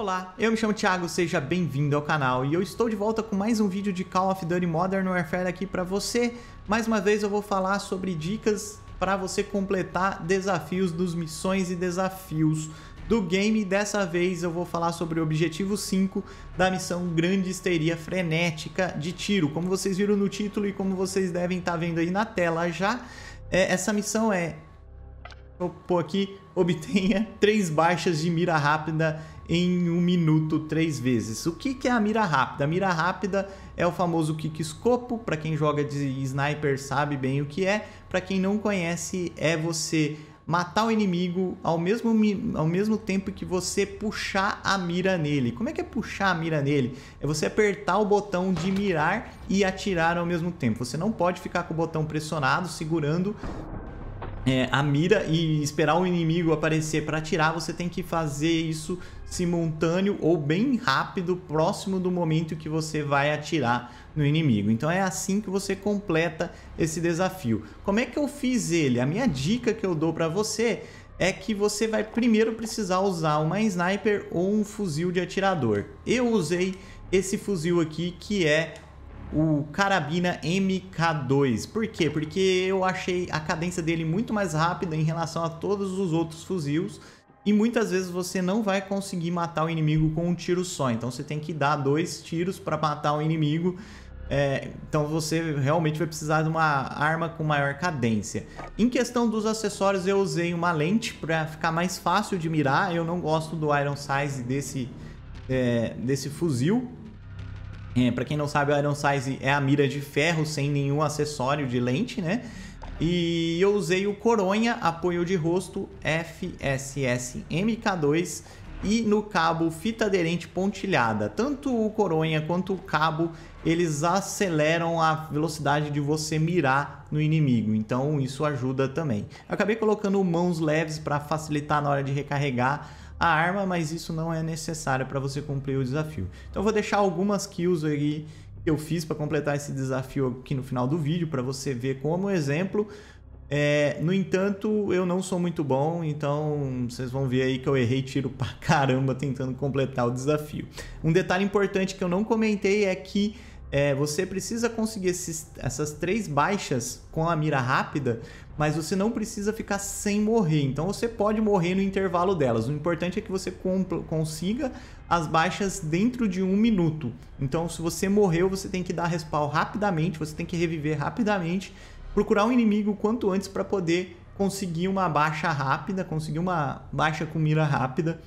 Olá, eu me chamo Thiago, seja bem-vindo ao canal e eu estou de volta com mais um vídeo de Call of Duty Modern Warfare aqui para você. Mais uma vez eu vou falar sobre dicas para você completar desafios dos missões e desafios do game. Dessa vez eu vou falar sobre o objetivo 5 da missão Grande Histeria Frenética de Tiro. Como vocês viram no título e como vocês devem estar tá vendo aí na tela já, é, essa missão é vou pôr aqui, obtenha três baixas de mira rápida em um minuto três vezes. O que, que é a mira rápida? A mira rápida é o famoso escopo. para quem joga de sniper sabe bem o que é, para quem não conhece é você matar o inimigo ao mesmo, ao mesmo tempo que você puxar a mira nele. Como é que é puxar a mira nele? É você apertar o botão de mirar e atirar ao mesmo tempo. Você não pode ficar com o botão pressionado, segurando é, a mira e esperar o inimigo aparecer para atirar, você tem que fazer isso simultâneo ou bem rápido, próximo do momento que você vai atirar no inimigo. Então é assim que você completa esse desafio. Como é que eu fiz ele? A minha dica que eu dou para você é que você vai primeiro precisar usar uma sniper ou um fuzil de atirador. Eu usei esse fuzil aqui que é o Carabina MK2. Por quê? Porque eu achei a cadência dele muito mais rápida em relação a todos os outros fuzis e muitas vezes você não vai conseguir matar o inimigo com um tiro só. Então você tem que dar dois tiros para matar o inimigo. É, então você realmente vai precisar de uma arma com maior cadência. Em questão dos acessórios, eu usei uma lente para ficar mais fácil de mirar. Eu não gosto do Iron Size desse, é, desse fuzil. É, para quem não sabe, o Iron Size é a mira de ferro sem nenhum acessório de lente, né? E eu usei o Coronha apoio de rosto FSS MK2 e no cabo fita aderente pontilhada. Tanto o Coronha quanto o cabo, eles aceleram a velocidade de você mirar no inimigo, então isso ajuda também. Eu acabei colocando mãos leves para facilitar na hora de recarregar a arma, mas isso não é necessário para você cumprir o desafio. Então eu vou deixar algumas kills aí que eu fiz para completar esse desafio aqui no final do vídeo, para você ver como exemplo. É, no entanto, eu não sou muito bom, então vocês vão ver aí que eu errei tiro pra caramba tentando completar o desafio. Um detalhe importante que eu não comentei é que é, você precisa conseguir esses, essas três baixas com a mira rápida, mas você não precisa ficar sem morrer. Então você pode morrer no intervalo delas. O importante é que você consiga as baixas dentro de um minuto. Então, se você morreu, você tem que dar respawn rapidamente, você tem que reviver rapidamente, procurar um inimigo quanto antes para poder conseguir uma baixa rápida, conseguir uma baixa com mira rápida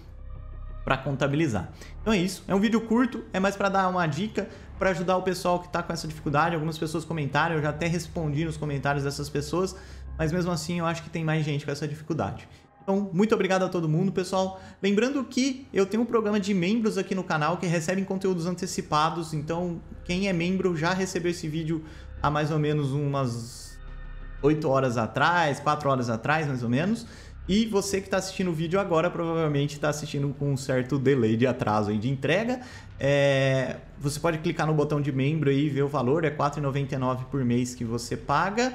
para contabilizar. Então é isso, é um vídeo curto, é mais para dar uma dica, para ajudar o pessoal que está com essa dificuldade. Algumas pessoas comentaram, eu já até respondi nos comentários dessas pessoas, mas mesmo assim eu acho que tem mais gente com essa dificuldade. Então, muito obrigado a todo mundo, pessoal. Lembrando que eu tenho um programa de membros aqui no canal que recebem conteúdos antecipados. Então, quem é membro já recebeu esse vídeo há mais ou menos umas 8 horas atrás, 4 horas atrás, mais ou menos. E você que está assistindo o vídeo agora provavelmente está assistindo com um certo delay de atraso aí de entrega. É... Você pode clicar no botão de membro e ver o valor, é R$ 4,99 por mês que você paga.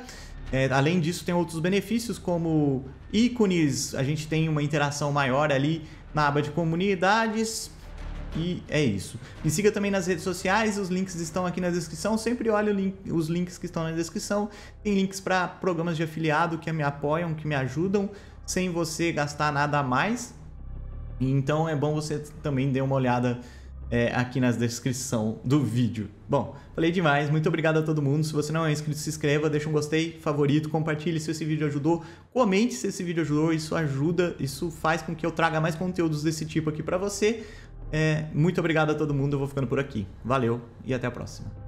É, além disso, tem outros benefícios como ícones, a gente tem uma interação maior ali na aba de comunidades. E é isso. Me siga também nas redes sociais, os links estão aqui na descrição. Sempre olhe link, os links que estão na descrição. Tem links para programas de afiliado que me apoiam, que me ajudam sem você gastar nada a mais. Então é bom você também dar uma olhada é, aqui na descrição do vídeo. Bom, falei demais, muito obrigado a todo mundo. Se você não é inscrito, se inscreva, deixa um gostei, favorito, compartilhe se esse vídeo ajudou, comente se esse vídeo ajudou, isso ajuda, isso faz com que eu traga mais conteúdos desse tipo aqui para você. É, muito obrigado a todo mundo, eu vou ficando por aqui. Valeu e até a próxima.